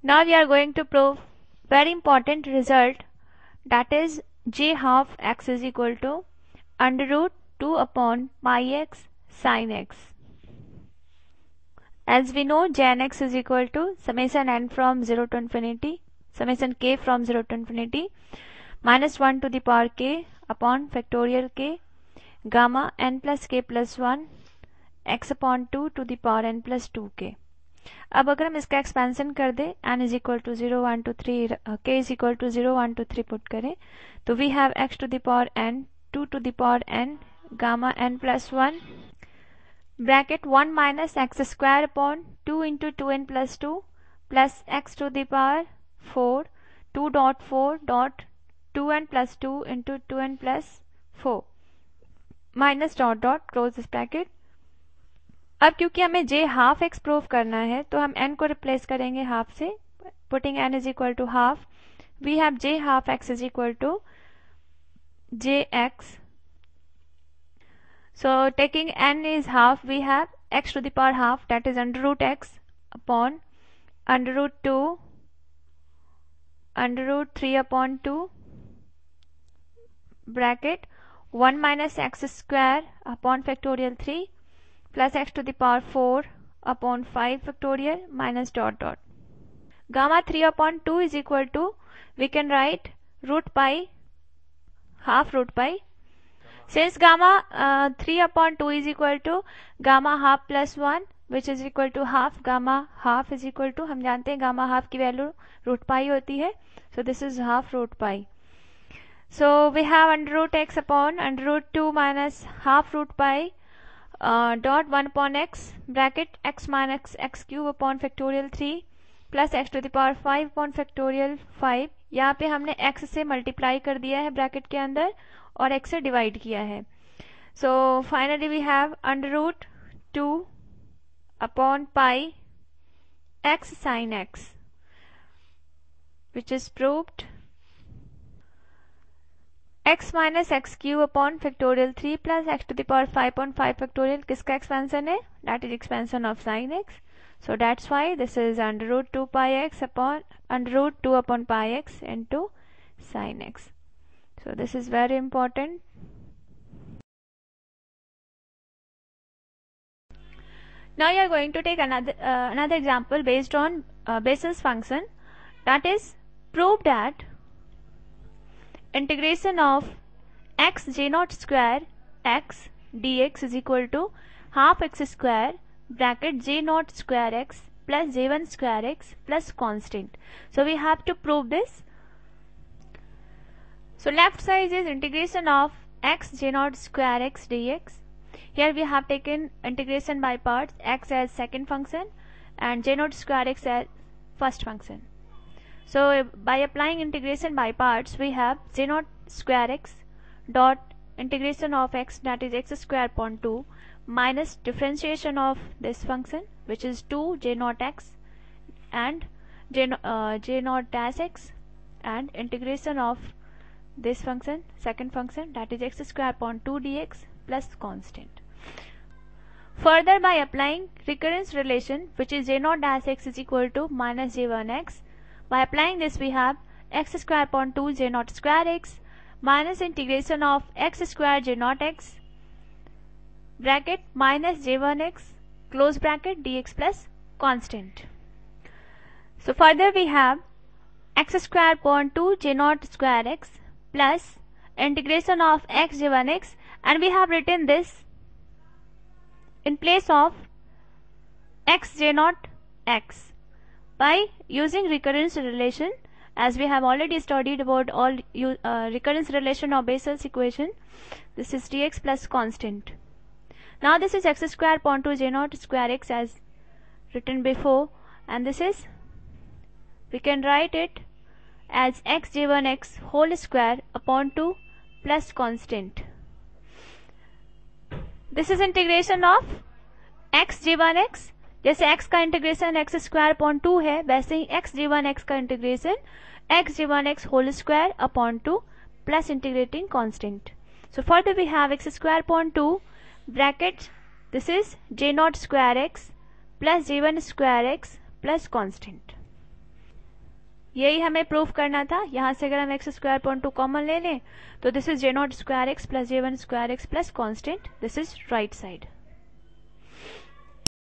Now we are going to prove very important result that is j half x is equal to under root 2 upon pi x sin x. As we know Jan x is equal to summation n from 0 to infinity summation k from 0 to infinity minus 1 to the power k upon factorial k gamma n plus k plus 1 x upon 2 to the power n plus 2k अब अगर हम इसका expansion कर दें n is equal to zero one two three k is equal to zero one two three put करें तो we have x to the power n two to the power n gamma n plus one bracket one minus x square upon two into two n plus two plus x to the power four two dot four dot two n plus two into two n plus four minus dot dot close this bracket अब क्योंकि हमें जे half x prove करना है तो हम N को replace करेंगे half से putting n is equal to half we have J half x is equal to J x so taking n is half we have x to the power half that is under root x upon under root two under root three upon two bracket one minus x square upon factorial three x to the power 4 upon 5 factorial minus dot dot. Gamma 3 upon 2 is equal to, we can write root pi, half root pi. Since gamma uh, 3 upon 2 is equal to gamma half plus 1 which is equal to half gamma half is equal to हम जानते हैं gamma half की value root pi होती है so this is half root pi so we have under root x upon under root 2 minus half root pi dot one upon x bracket x minus x cube upon factorial three plus x to the power five upon factorial five यहाँ पे हमने x से multiply कर दिया है bracket के अंदर और एक्स से डिवाइड किया है। So finally we have under root two upon pi x sine x which is proved x minus X cube upon factorial three plus X to the power five point five factorial. Factorial किसका expansion? That is expansion of sine X. so that's why this is under root 2 pi x upon under root 2 upon pi x into sine x so this is very important now you are going to take another uh, another example based on uh, Bessel function that is prove that integration of x j naught square x dx is equal to half x square bracket j naught square x plus j1 square x plus constant. So we have to prove this. So left side is integration of x j naught square x dx. Here we have taken integration by parts x as second function and j naught square x as first function. So by applying integration by parts we have j naught square x dot integration of x that is x square upon 2 minus differentiation of this function which is 2 j naught x and j, uh, j naught dash x and integration of this function second function that is x square upon 2 dx plus constant. Further by applying recurrence relation which is j naught dash x is equal to minus j1 x by applying this we have x square upon 2 j naught square x minus integration of x square j naught x bracket minus j1x close bracket dx plus constant. So further we have x square upon 2 j naught square x plus integration of x j1x and we have written this in place of x j naught x by using recurrence relation as we have already studied about all uh, recurrence relation of Bessel's equation this is dx plus constant now this is x square upon 2 j naught square x as written before and this is we can write it as x j1 x whole square upon 2 plus constant. This is integration of x j1 x जैसे x का integration x square upon two है, वैसे ही x g one x का integration x g one x whole square upon two plus integrating constant so further we have x square upon two bracket this is j naught square x plus j1 square x plus constant. यही हमें proof करना था। यहाँ से अगर हम x square point two common ले लें तो this is J naught square x plus J one square x plus constant this is right side